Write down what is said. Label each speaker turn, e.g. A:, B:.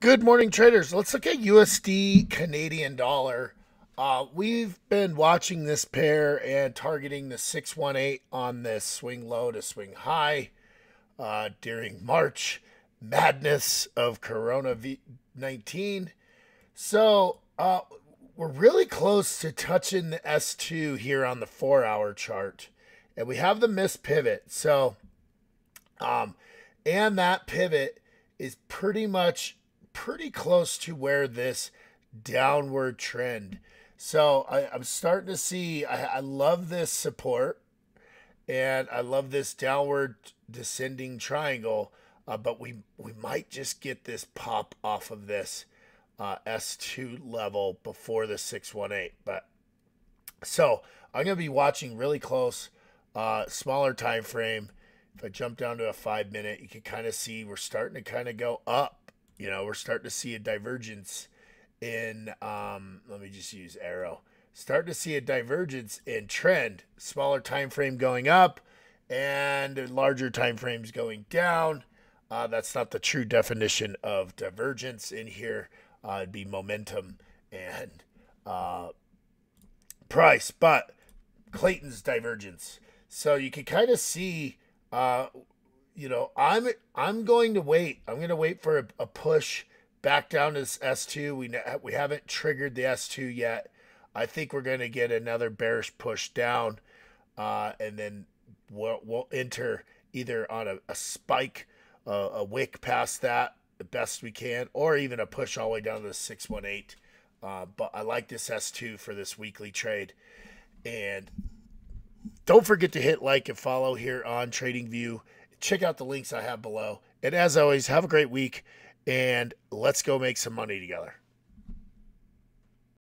A: Good morning, traders. Let's look at USD Canadian dollar. Uh, we've been watching this pair and targeting the 618 on this swing low to swing high uh, during March madness of Corona 19. So uh, we're really close to touching the S2 here on the four hour chart. And we have the missed pivot. So, um, and that pivot is pretty much pretty close to where this downward trend. So I, am starting to see, I, I love this support and I love this downward descending triangle, uh, but we, we might just get this pop off of this uh, S2 level before the 618. But so I'm going to be watching really close, uh, smaller time frame. If I jump down to a five minute, you can kind of see we're starting to kind of go up you know, we're starting to see a divergence in, um, let me just use arrow. Starting to see a divergence in trend, smaller time frame going up and larger time frames going down. Uh, that's not the true definition of divergence in here. Uh, it'd be momentum and uh, price, but Clayton's divergence. So you can kind of see uh, you know, I'm I'm going to wait. I'm going to wait for a, a push back down to S2. We we haven't triggered the S2 yet. I think we're going to get another bearish push down, uh, and then we'll, we'll enter either on a, a spike, uh, a wick past that the best we can, or even a push all the way down to the 618. Uh, but I like this S2 for this weekly trade. And don't forget to hit like and follow here on TradingView check out the links I have below. And as always, have a great week and let's go make some money together.